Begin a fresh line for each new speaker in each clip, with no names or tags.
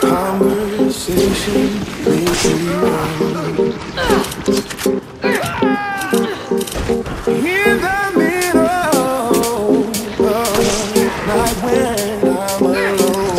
Conversation. In the middle when I'm alone,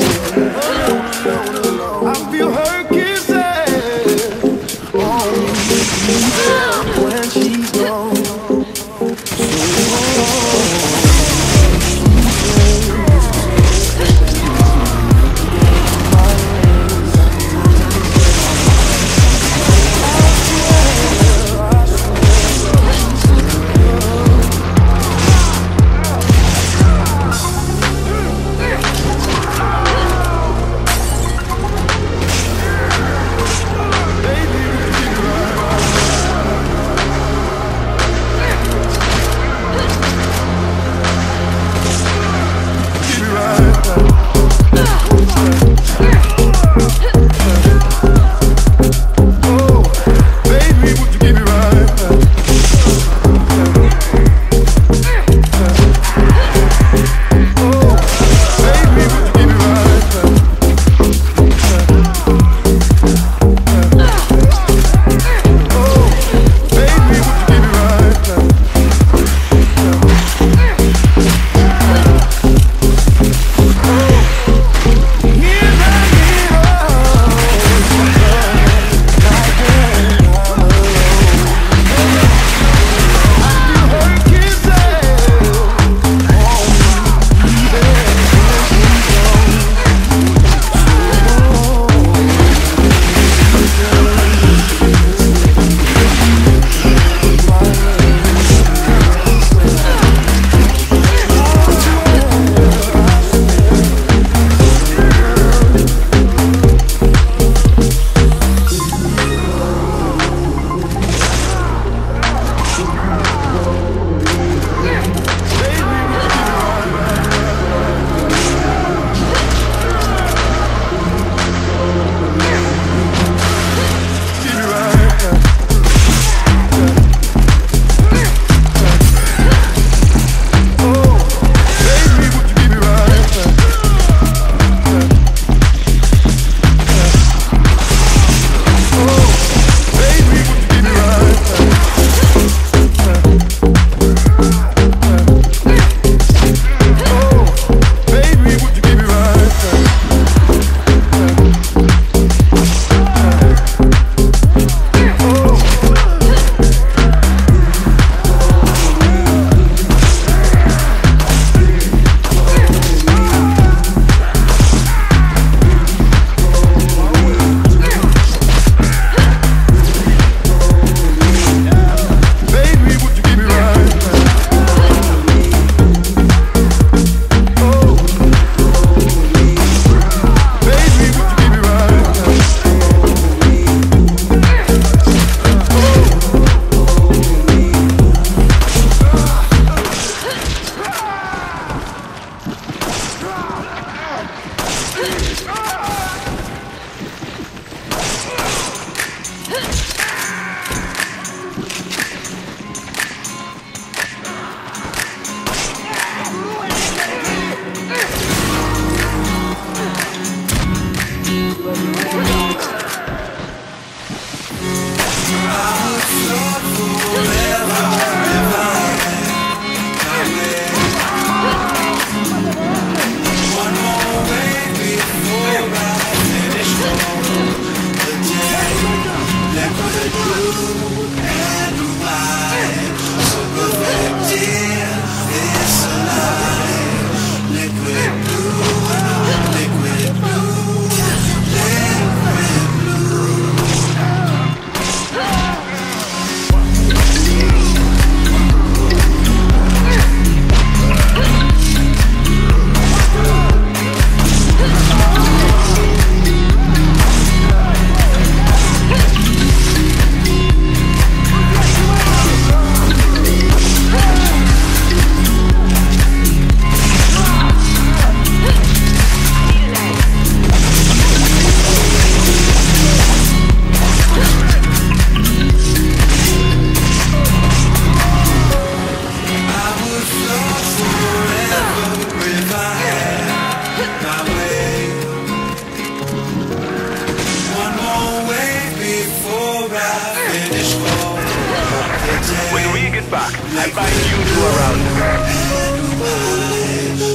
around.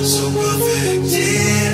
So perfect, yeah.